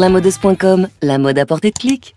Lamodeuse.com, la mode à portée de clic.